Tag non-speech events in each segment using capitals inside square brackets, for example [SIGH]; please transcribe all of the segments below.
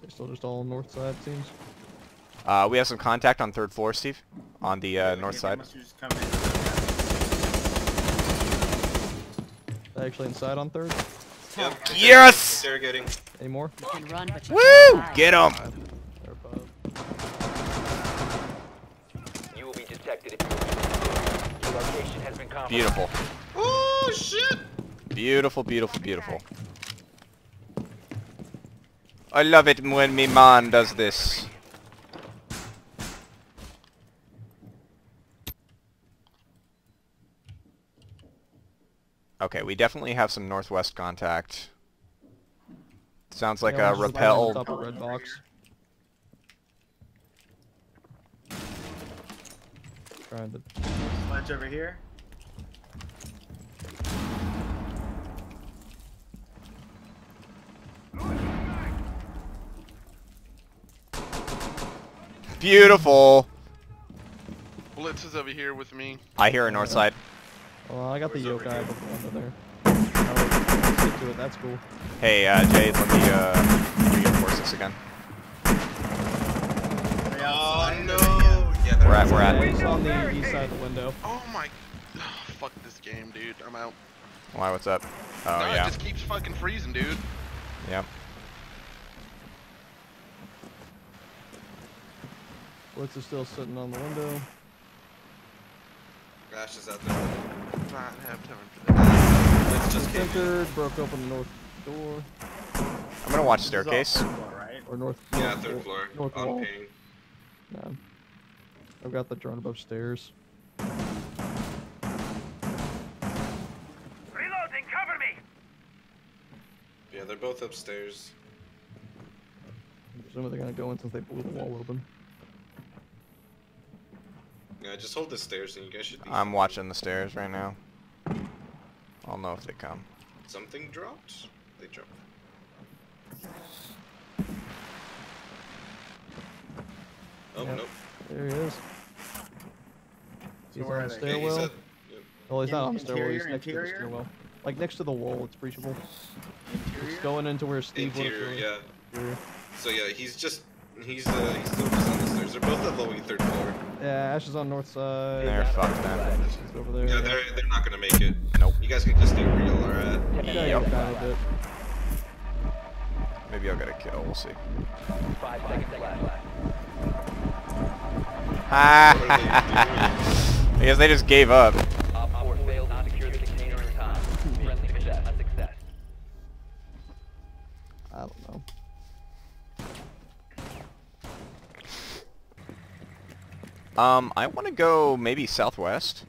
They're still just all north side, seems. Uh, we have some contact on third floor, Steve, on the uh, They north side. must have just come in. They're actually inside on third. Yep. Yes! Interrogating. Any more? Run, Woo! Get him! You will be detected if you Your location has been. Beautiful. Oh shit! Beautiful, beautiful, beautiful. I love it when me man does this. Okay, we definitely have some northwest contact. Sounds like Yeah, a one's just repel. Top of red box. Trying to. Ledge over here. Beautiful. Blitz is over here with me. I hear a north side. Well, I got the Where's over yokai here? before under there. Oh, let's to it. That's cool. Hey, uh, Jay, let me uh, reinforce this again. Oh no! Yeah, We're at, we're at. It's on the east side of the window. Oh my... fuck this game, dude. I'm out. Why? What's up? Oh no, yeah. it just keeps fucking freezing, dude. Yep. Blitz is still sitting on the window. Ash is out there. Not have time for that. Let's just came in. Broke open the north door. I'm gonna watch This is all staircase. third floor, right? Or north. Yeah, third floor. North on wall. ping. No. I've got the drone above stairs. Reloading, cover me. Yeah, they're both upstairs. I'm assuming they're gonna go in since they blew the wall open. Yeah, just hold the stairs and you guys should be. I'm watching the stairs right now. I'll know if they come. Something dropped? They dropped. Oh, Yep. nope. There he is. He's where on are the they? Yeah, stairwell. he's at, yep. Well, he's not on the stairwell. He's interior, next to the stairwell. Like next to the wall. It's breachable. Interior? It's going into where Steve would Interior, yeah. Interior. So yeah, he's just he's uh he's still just on the stairs. They're both at low third floor. Yeah, Ash is on north side. They're fucked then. He's over there. Yeah, they're they're not gonna make it. Nope. You guys can just stay real, y'all. Yeah, Yep. you got it. Maybe I'll get a kill. We'll see. Five seconds left. Ah. Ha! because [LAUGHS] they just gave up. Um, I want to go maybe southwest.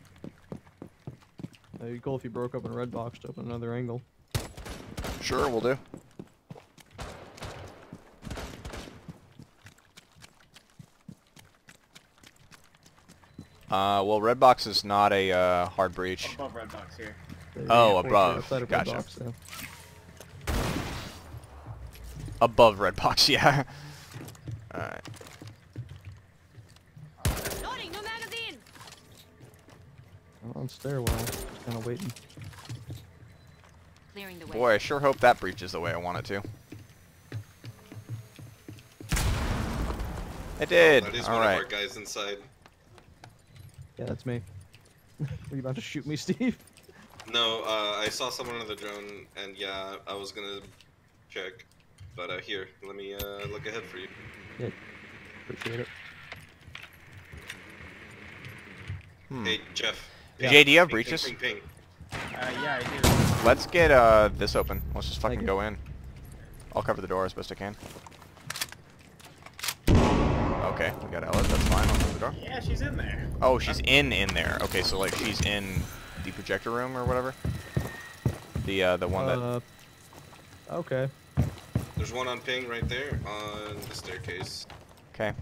It'd be cool if you broke open red box to open another angle. Sure, we'll do. Uh, well, red box is not a uh, hard breach. Above red box here. There Oh, go, towards the above. outside of red Gotcha. box, yeah. Above red box, [LAUGHS] yeah. On stairwell. Just kind of waiting. Clearing the way. Boy, I sure hope that breaches the way I want it to. It did. That is All one of our guys inside. Yeah, that's me. [LAUGHS] Were you about to shoot me, [LAUGHS] Steve? No, uh, I saw someone on the drone, and yeah, I was gonna check. But uh, here, let me uh, look ahead for you. Yeah. Appreciate it. Hmm. Hey, Jeff. Jay, do you have Ping, breaches? Ping, ping, ping. Uh, yeah, I do. Let's get uh this open. Let's just fucking go in. I'll cover the door as best I can. Okay, we got Ela. That's fine. I'll cover the door. Yeah, she's in there. Oh, she's in in there. Okay, so like she's in the projector room or whatever. The uh the one that. Uh, okay. There's one on ping right there on the staircase. Okay.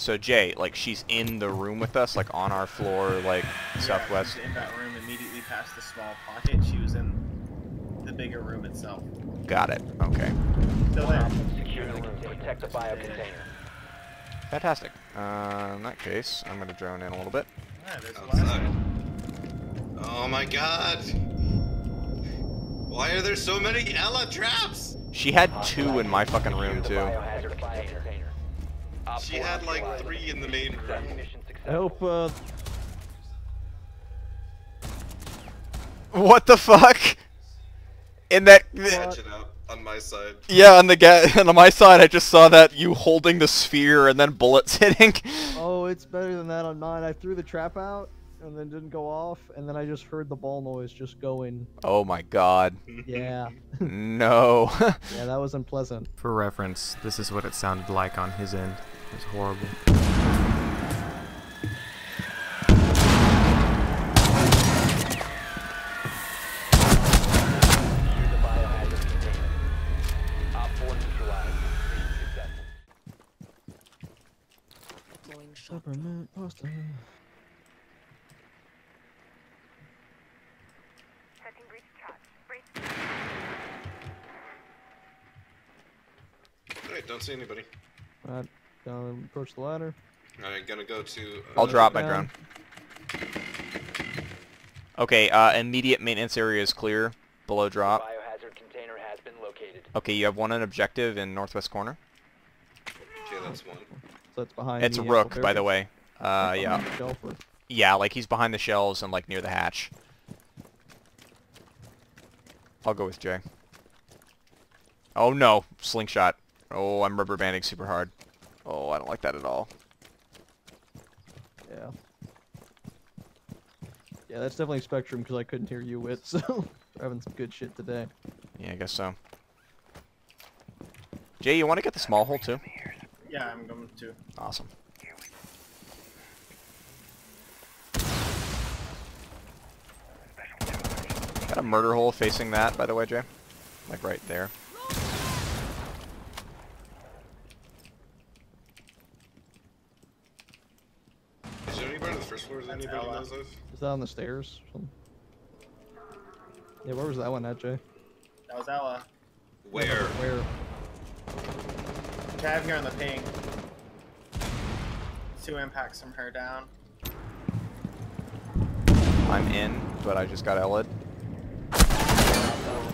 So Jay, like she's in the room with us, like on our floor, like Yeah, southwest. she's in that room immediately past the small pocket. She was in the bigger room itself. Got it. Okay. Still there. Secure the room. Protect the bio container. Fantastic. Uh, in that case, I'm gonna drone in a little bit. Yeah, there's the last Outside. one. Oh my god! Why are there so many Ela traps? She had two in my fucking room the too. Biohazard She had like three in the main Success room. mission I hope uh, What the fuck? In that. Catch it up on my side. Yeah, on the ga- and [LAUGHS] on my side, I just saw that you holding the sphere and then bullets [LAUGHS] hitting. oh, it's better than that on mine. I threw the trap out and then didn't go off, and then I just heard the ball noise just going. Oh my god. Yeah, [LAUGHS] No. [LAUGHS] yeah, that was unpleasant. For reference, this is what it sounded like on his end. It was horrible. Secure the Alright, don't see anybody. Alright, gonna approach the ladder. Alright, gonna go to. I'll uh, drop my down. drone. Okay, uh, immediate maintenance area is clear. Below drop. Biohazard container has been located. Okay, you have one on objective in northwest corner. Okay, that's one. So it's behind. It's the Rook, by the way. Uh, yeah. the shelf or- Yeah, like he's behind the shelves and like near the hatch. I'll go with Jay. Oh no, slingshot. Oh, I'm rubber banding super hard. Oh, I don't like that at all. Yeah. Yeah, that's definitely Spectrum because I couldn't hear you wit, [LAUGHS] so we're having some good shit today. Yeah, I guess so. Jay, you want to get the small hole too? Yeah, I'm going to. Awesome. Got a murder hole facing that, by the way, Jay. Like right there. Is there anybody on the first floor Is That's anybody Ela. knows of? Is that on the stairs? Some- Yeah, where was that one at, Jay? That was Ela. Where? Where? Okay, I have here on the ping. Two impacts from her down. I'm in, but I just got Elid.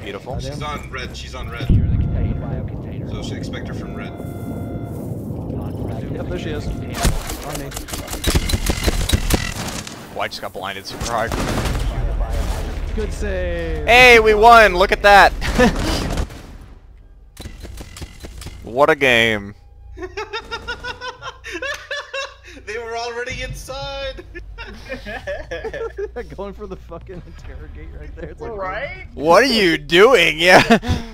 Beautiful. She's on red. She's on red. Secure the contained bio container. So she expect her from red. Yep, there she is. On me. Oh, I just got blinded super hard. Good save. Hey, we won! Look at that! [LAUGHS] what a game. [LAUGHS] they were already inside. [LAUGHS] Going for the fucking interrogate right there. It's like, right? What are you doing? Yeah. [LAUGHS]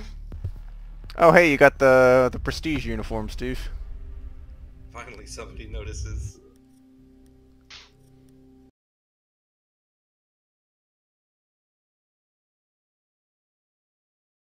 Oh, hey, you got the the prestige uniform, Steve. Finally, somebody notices.